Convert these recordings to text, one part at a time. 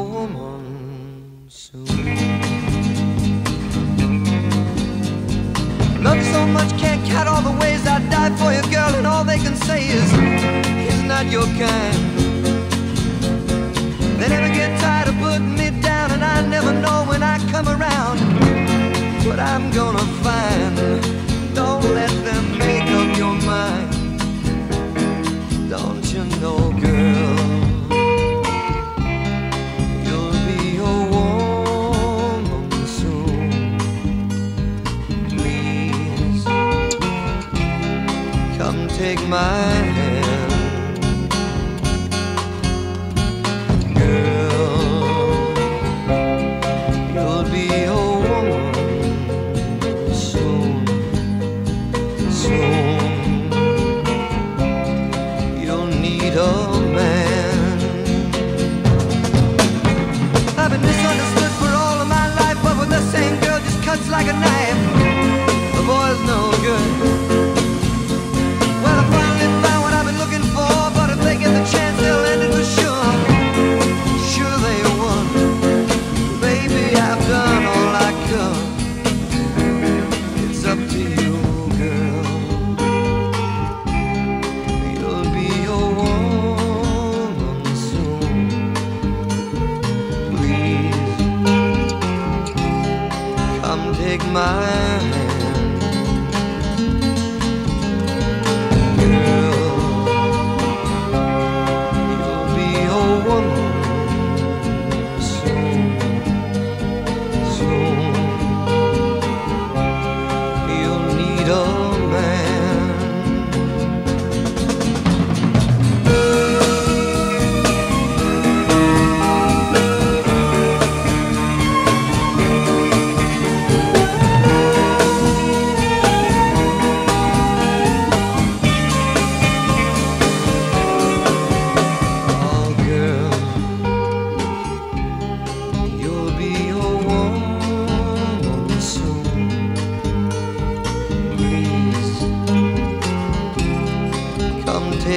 woman soon. Love so much, can't count all the ways I die for you, girl, and all they can say is he's not your kind. They never get tired of putting me down, and I never know when I come around what I'm gonna find. Come take my hand. Girl, you'll be a woman soon, soon. You'll need a come take my hand.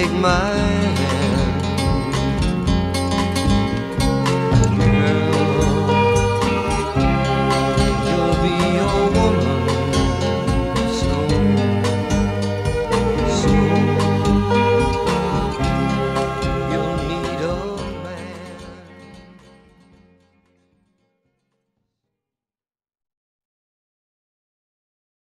take my